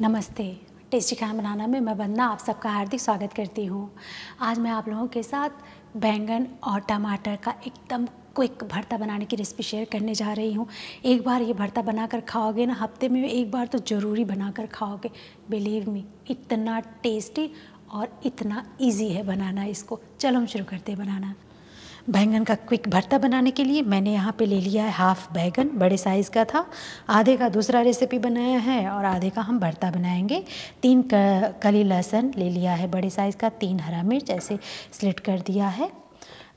नमस्ते। टेस्टी खाना बनाना में मैं वंदना आप सबका हार्दिक स्वागत करती हूँ। आज मैं आप लोगों के साथ बैंगन और टमाटर का एकदम क्विक भरता बनाने की रेसिपी शेयर करने जा रही हूँ। एक बार ये भरता बनाकर खाओगे ना, हफ़्ते में एक बार तो ज़रूरी बनाकर खाओगे। बिलीव मी इतना टेस्टी और इतना इजी है बनाना इसको। चलो हम शुरू करते हैं बनाना। बैंगन का क्विक भरता बनाने के लिए मैंने यहाँ पे ले लिया है हाफ़ बैंगन, बड़े साइज़ का था। आधे का दूसरा रेसिपी बनाया है और आधे का हम भरता बनाएँगे। तीन कली लहसुन ले लिया है बड़े साइज़ का, तीन हरा मिर्च ऐसे स्लिट कर दिया है।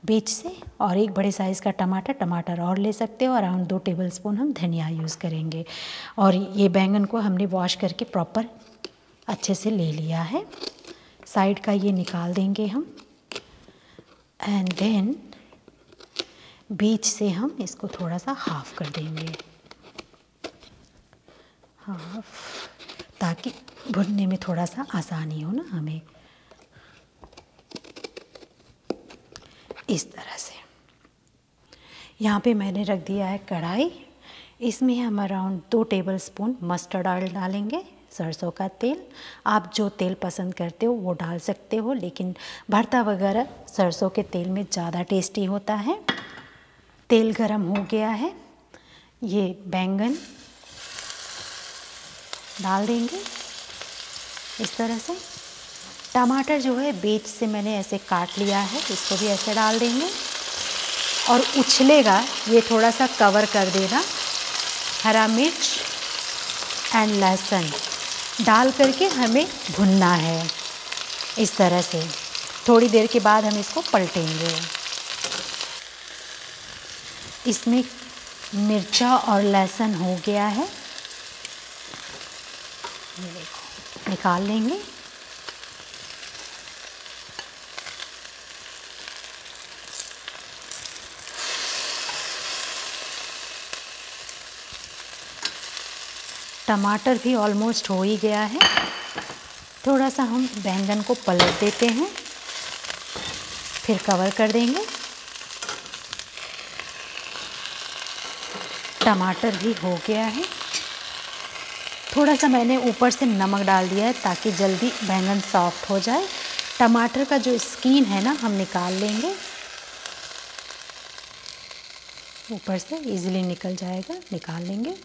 बीच से और एक बड़े साइज़ का टमाटर टमाटर और ले सकते हो अराउंड दो टेबल स्पून हम धनिया यूज़ करेंगे। और ये बैंगन को हमने वॉश करके प्रॉपर अच्छे से ले लिया है। साइड का ये निकाल देंगे हम। एंड देन बीच से हम इसको थोड़ा सा हाफ़ कर देंगे। हाफ़ ताकि भुनने में थोड़ा सा आसानी हो ना हमें। इस तरह से। यहाँ पे मैंने रख दिया है कढ़ाई। इसमें हम अराउंड दो टेबल स्पून मस्टर्ड ऑयल डालेंगे, सरसों का तेल। आप जो तेल पसंद करते हो, वो डाल सकते हो, लेकिन भरता वगैरह सरसों के तेल में ज़्यादा टेस्टी होता है। तेल गरम हो गया है। ये बैंगन डाल देंगे। इस तरह से। टमाटर जो है, बीच से मैंने ऐसे काट लिया है, इसको भी ऐसे डाल देंगे। और उछलेगा, ये थोड़ा सा कवर कर देना हरा मिर्च एंड लहसुन डाल करके हमें भुनना है। इस तरह से। थोड़ी देर के बाद हम इसको पलटेंगे। इसमें मिर्चा और लहसुन हो गया है। ये देखो, निकाल लेंगे। टमाटर भी ऑलमोस्ट हो ही गया है। थोड़ा सा हम बैंगन को पलट देते हैं, फिर कवर कर देंगे। टमाटर भी हो गया है। थोड़ा सा मैंने ऊपर से नमक डाल दिया है ताकि जल्दी बैंगन सॉफ्ट हो जाए। टमाटर का जो स्किन है ना, हम निकाल लेंगे। ऊपर से इजीली निकल जाएगा, निकाल लेंगे।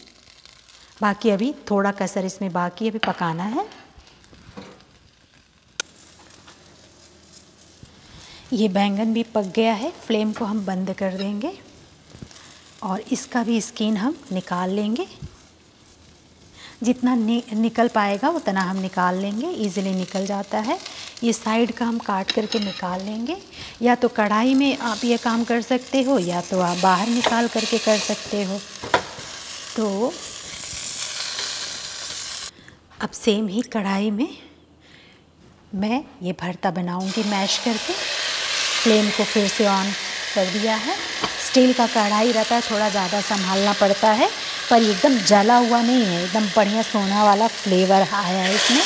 बाकी अभी थोड़ा कसर इसमें बाकी अभी पकाना है। ये बैंगन भी पक गया है, फ्लेम को हम बंद कर देंगे। और इसका भी स्किन हम निकाल लेंगे। जितना नि, निकल पाएगा उतना हम निकाल लेंगे। इजीली निकल जाता है। ये साइड का हम काट करके निकाल लेंगे। या तो कढ़ाई में आप ये काम कर सकते हो या तो आप बाहर निकाल करके कर सकते हो। तो अब सेम ही कढ़ाई में मैं ये भरता बनाऊँगी मैश करके। फ्लेम को फिर से ऑन कर दिया है। स्टील का कढ़ाई रहता है, थोड़ा ज़्यादा संभालना पड़ता है, पर एकदम जला हुआ नहीं है, एकदम बढ़िया सोना वाला फ्लेवर आया है इसमें।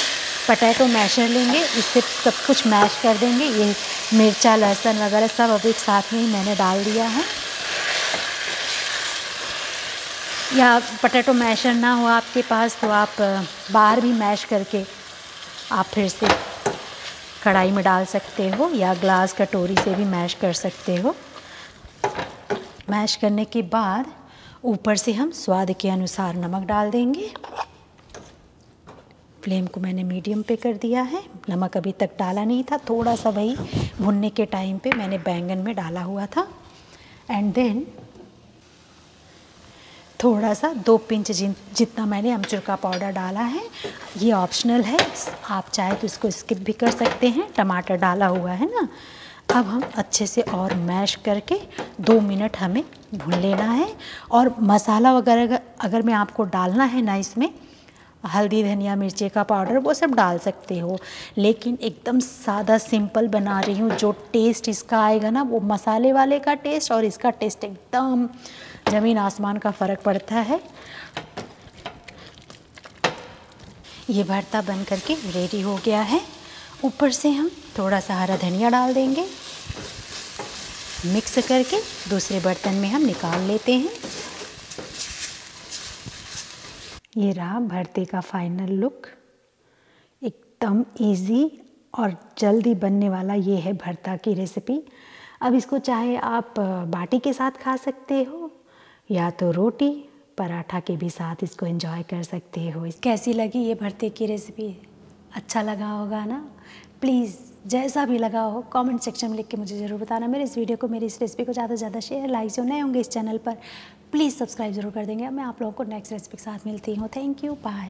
पटैटो मैशर लेंगे, इससे सब कुछ मैश कर देंगे, ये मिर्चा, लहसुन वगैरह सब अब एक साथ में ही मैंने डाल दिया है। या पटैटो मैशर ना हो आपके पास तो आप बाहर भी मैश करके आप फिर से कढ़ाई में डाल सकते हो, या ग्लास कटोरी से भी मैश कर सकते हो। मैश करने के बाद ऊपर से हम स्वाद के अनुसार नमक डाल देंगे। फ्लेम को मैंने मीडियम पे कर दिया है। नमक अभी तक डाला नहीं था। थोड़ा सा वही भुनने के टाइम पे मैंने बैंगन में डाला हुआ था। एंड देन थोड़ा सा दो पिंच जितना मैंने अमचूर का पाउडर डाला है, ये ऑप्शनल है। आप चाहे तो इसको स्किप भी कर सकते हैं। टमाटर डाला हुआ है ना? अब हम अच्छे से और मैश करके दो मिनट हमें भून लेना है। और मसाला वगैरह अगर मैं आपको डालना है ना इसमें, हल्दी, धनिया, मिर्ची का पाउडर, वो सब डाल सकते हो। लेकिन एकदम सादा सिंपल बना रही हूँ, जो टेस्ट इसका आएगा ना, वो मसाले वाले का टेस्ट और इसका टेस्ट एकदम ज़मीन आसमान का फ़र्क पड़ता है। ये भरता बन करके रेडी हो गया है। ऊपर से हम थोड़ा सा हरा धनिया डाल देंगे। मिक्स करके दूसरे बर्तन में हम निकाल लेते हैं। ये रहा भरते का फाइनल लुक एकदम इजी और जल्दी बनने वाला ये है भरता की रेसिपी अब इसको चाहे आप बाटी के साथ खा सकते हो या तो रोटी, पराठा के भी साथ इसको एंजॉय कर सकते हो। कैसी लगी ये भरते की रेसिपी अच्छा लगा होगा ना? प्लीज़ जैसा भी लगा हो कमेंट सेक्शन में लिख के मुझे ज़रूर बताना। मेरे इस वीडियो को, मेरी इस रेसिपी को ज़्यादा से ज़्यादा शेयर लाइक जो नए होंगे इस चैनल पर प्लीज़ सब्सक्राइब ज़रूर कर देंगे। मैं आप लोगों को नेक्स्ट रेसिपी के साथ मिलती हूँ। Thank you bye